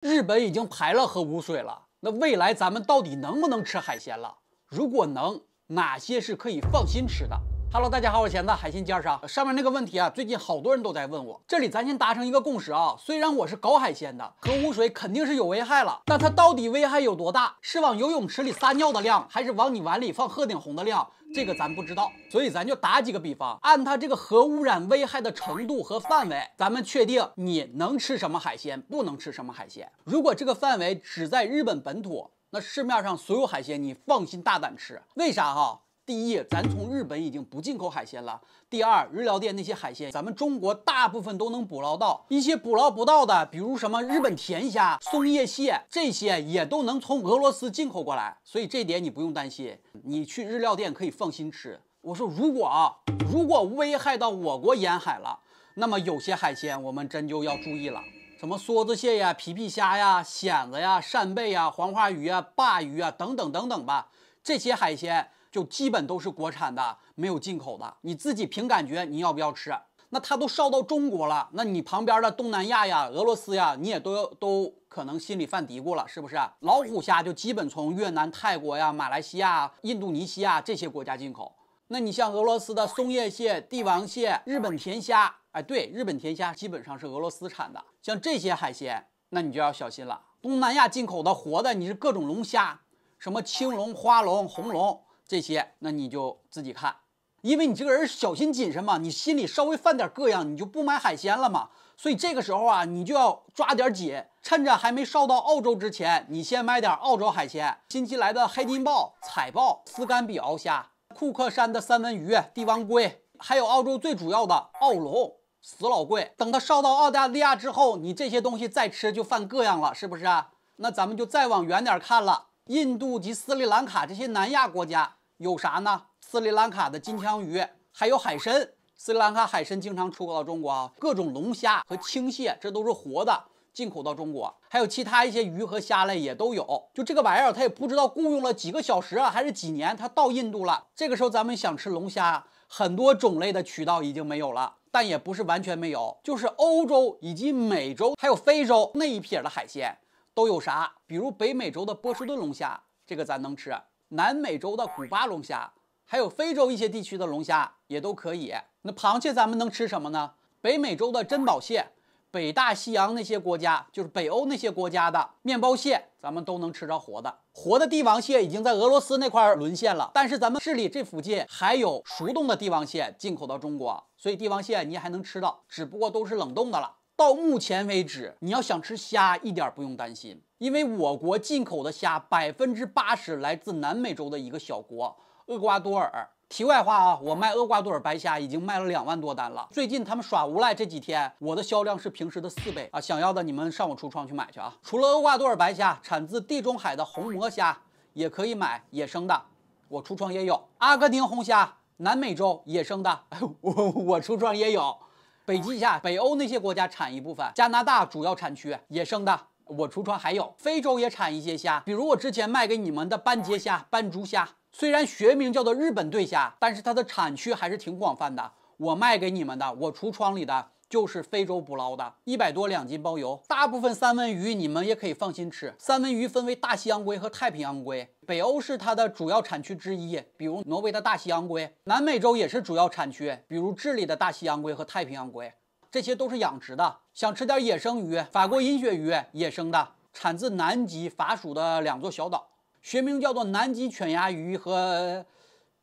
日本已经排了核污水了，那未来咱们到底能不能吃海鲜了？如果能，哪些是可以放心吃的？Hello，大家好，我是贤子，海鲜鉴赏。上面那个问题啊，最近好多人都在问我。这里咱先达成一个共识啊，虽然我是搞海鲜的，核污水肯定是有危害了，但它到底危害有多大？是往游泳池里撒尿的量，还是往你碗里放鹤顶红的量？这个咱不知道。所以咱就打几个比方，按它这个核污染危害的程度和范围，咱们确定你能吃什么海鲜，不能吃什么海鲜。如果这个范围只在日本本土，那市面上所有海鲜你放心大胆吃。为啥哈？第一，咱从日本已经不进口海鲜了。第二，日料店那些海鲜，咱们中国大部分都能捕捞到。一些捕捞不到的，比如什么日本甜虾、松叶蟹，这些也都能从俄罗斯进口过来。所以这点你不用担心，你去日料店可以放心吃。我说，如果啊，如果危害到我国沿海了，那么有些海鲜我们真就要注意了，什么梭子蟹呀、皮皮虾呀、蚬子呀、扇贝呀、黄花鱼啊、鲅鱼啊等等等等吧，这些海鲜。就基本都是国产的，没有进口的。你自己凭感觉，你要不要吃？那它都烧到中国了，那你旁边的东南亚呀、俄罗斯呀，你也都都可能心里犯嘀咕了，是不是？老虎虾就基本从越南、泰国呀、马来西亚、印度尼西亚这些国家进口。那你像俄罗斯的松叶蟹、帝王蟹、日本甜虾，哎，对，日本甜虾基本上是俄罗斯产的。像这些海鲜，那你就要小心了。东南亚进口的活的，你是各种龙虾，什么青龙、花龙、红龙。这些，那你就自己看，因为你这个人小心谨慎嘛，你心里稍微犯点膈应，你就不买海鲜了嘛。所以这个时候啊，你就要抓点紧，趁着还没烧到澳洲之前，你先买点澳洲海鲜。新西兰的黑金鲍、彩鲍、斯干比鳌虾、库克山的三文鱼、帝王龟，还有澳洲最主要的澳龙，死老贵。等它烧到澳大利亚之后，你这些东西再吃就犯膈应了，是不是啊？那咱们就再往远点看了，印度及斯里兰卡这些南亚国家。有啥呢？斯里兰卡的金枪鱼，还有海参。斯里兰卡海参经常出口到中国啊，各种龙虾和青蟹，这都是活的，进口到中国。还有其他一些鱼和虾类也都有。就这个玩意儿，它也不知道雇佣了几个小时啊，还是几年，它到印度了。这个时候咱们想吃龙虾，很多种类的渠道已经没有了，但也不是完全没有，就是欧洲以及美洲还有非洲那一撇的海鲜都有啥？比如北美洲的波士顿龙虾，这个咱能吃。南美洲的古巴龙虾，还有非洲一些地区的龙虾也都可以。那螃蟹咱们能吃什么呢？北美洲的珍宝蟹，北大西洋那些国家，就是北欧那些国家的面包蟹，咱们都能吃着活的。活的帝王蟹已经在俄罗斯那块沦陷了，但是咱们市里这附近还有熟冻的帝王蟹进口到中国，所以帝王蟹你还能吃到，只不过都是冷冻的了。到目前为止，你要想吃虾，一点不用担心，因为我国进口的虾百分之八十来自南美洲的一个小国厄瓜多尔。题外话啊，我卖厄瓜多尔白虾已经卖了两万多单了。最近他们耍无赖，这几天我的销量是平时的四倍啊！想要的你们上我橱窗去买去啊！除了厄瓜多尔白虾，产自地中海的红魔虾也可以买，野生的，我橱窗也有。阿根廷红虾，南美洲野生的，我我橱窗也有。北极虾，北欧那些国家产一部分，加拿大主要产区野生的，我橱窗还有。非洲也产一些虾，比如我之前卖给你们的斑节虾、斑竹虾，虽然学名叫做日本对虾，但是它的产区还是挺广泛的。我卖给你们的，我橱窗里的。就是非洲捕捞的，一百多两斤包邮。大部分三文鱼你们也可以放心吃。三文鱼分为大西洋鲑和太平洋鲑，北欧是它的主要产区之一，比如挪威的大西洋鲑。南美洲也是主要产区，比如智利的大西洋鲑和太平洋鲑，这些都是养殖的。想吃点野生鱼，法国银鳕鱼，野生的，产自南极法属的两座小岛，学名叫做南极犬牙鱼和。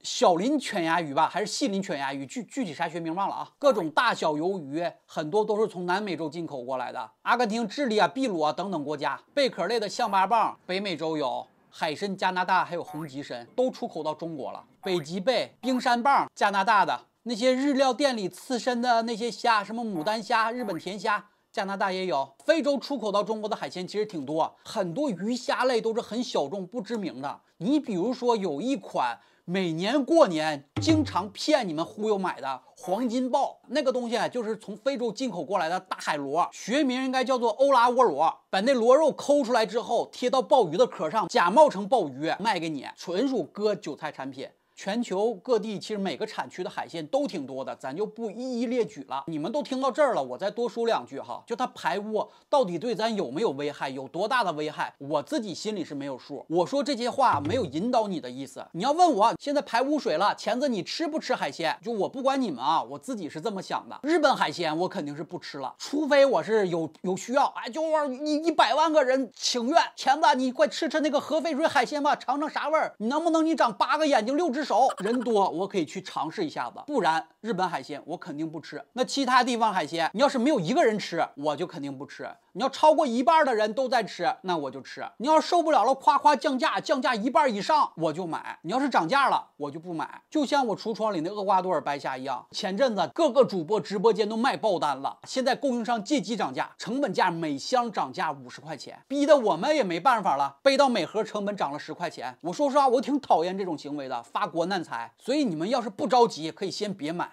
小鳞犬牙鱼吧，还是细鳞犬牙鱼？具具体啥学名忘了啊。各种大小鱿鱼很多都是从南美洲进口过来的，阿根廷、智利啊、秘鲁啊等等国家。贝壳类的象拔蚌，北美洲有海参，加拿大还有红极参都出口到中国了。北极贝、冰山蚌，加拿大的那些日料店里刺身的那些虾，什么牡丹虾、日本甜虾，加拿大也有。非洲出口到中国的海鲜其实挺多，很多鱼虾类都是很小众、不知名的。你比如说有一款。每年过年经常骗你们忽悠买的黄金鲍，那个东西就是从非洲进口过来的大海螺，学名应该叫做欧拉窝螺。把那螺肉抠出来之后，贴到鲍鱼的壳上，假冒成鲍鱼卖给你，纯属割韭菜产品。全球各地其实每个产区的海鲜都挺多的，咱就不一一列举了。你们都听到这儿了，我再多说两句哈，就它排污到底对咱有没有危害，有多大的危害，我自己心里是没有数。我说这些话没有引导你的意思。你要问我现在排污水了，钳子你吃不吃海鲜？就我不管你们啊，我自己是这么想的。日本海鲜我肯定是不吃了，除非我是有有需要，哎，就一一百万个人情愿，钳子你快吃吃那个核废水海鲜吧，尝尝啥味儿？你能不能你长八个眼睛六只熟？人多我可以去尝试一下子，不然日本海鲜我肯定不吃。那其他地方海鲜，你要是没有一个人吃，我就肯定不吃。你要超过一半的人都在吃，那我就吃。你要受不了了，夸夸降价，降价一半以上我就买。你要是涨价了，我就不买。就像我橱窗里那厄瓜多尔白虾一样，前阵子各个主播直播间都卖爆单了，现在供应商借机涨价，成本价每箱涨价五十块钱，逼得我们也没办法了，背到每盒成本涨了十块钱。我说实话，我挺讨厌这种行为的，发国难财。所以你们要是不着急，可以先别买。